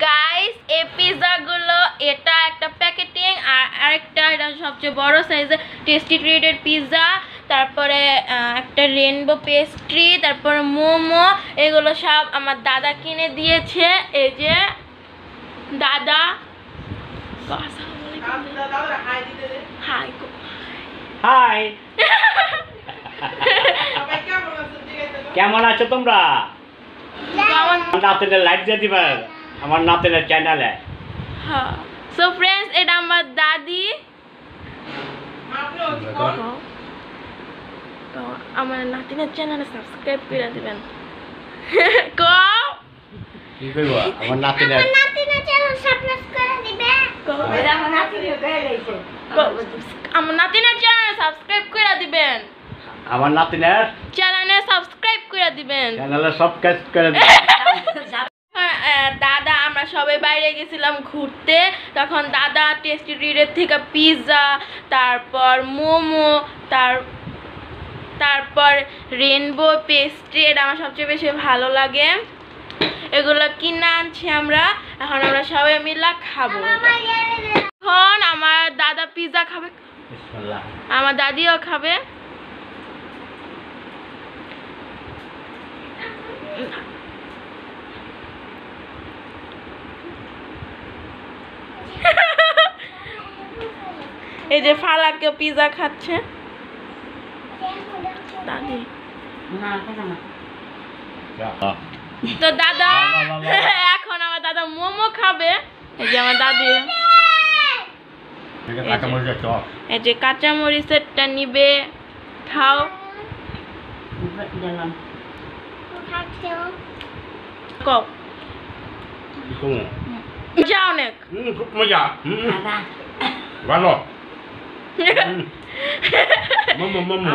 Guys এই পিৎজাগুলো এটা একটা প্যাকেটিং আর আরেকটা এটা সবচেয়ে বড় সাইজের টেস্টি ট্রিটের পিৎজা তারপরে একটা রেনবো পেস্ট্রি তারপরে মোমো এগুলো সব আমার দাদা কিনে দিয়েছে এই যে দাদা। হাই হাই কেমন আছো? তোমরা? কেমন? লাইট দিয়ে আমার নাতিনের চ্যানেলে হ্যাঁ। সো ফ্রেন্ডস এটা আমার দাদি। তো আমার নাতিনের চ্যানেলে সাবস্ক্রাইব করে দিবেন। কও। কি করব আমার নাতিনের কও। কও। আমার নাতিনের চ্যানেলে সাবস্ক্রাইব করে দিবেন। আমার নাতিনের চ্যানেলে সাবস্ক্রাইব করে দিবেন। চ্যানেলে সব কাজ করে দিবেন। আমরা সবাই বাইরে গেছিলাম ঘুরতে। তখন দাদা টেস্টি ট্রিটের থেকে পিৎজা তারপর মোমো তার তারপর রেনবো পেস্ট্রি এটা আমার সবচেয়ে বেশি ভালো লাগে। এগুলো কিনে আনছি আমরা এখন আমরা সবাই মিলে খাব। এখন আমার দাদা পিৎজা খাবে। আমার দাদিও খাবে। এই যে ফালাকে পিৎজা খাচ্ছে। দাদি। তো দাদা। এখন আমার দাদা মোমো খাবে। এই যে আমার দাদি। এই যে। কাঁচা মরিচেরটা নিবে। খাও। কও। অনেক। হুম, খুব মজা। ভালো। হুম। মোমো মোমো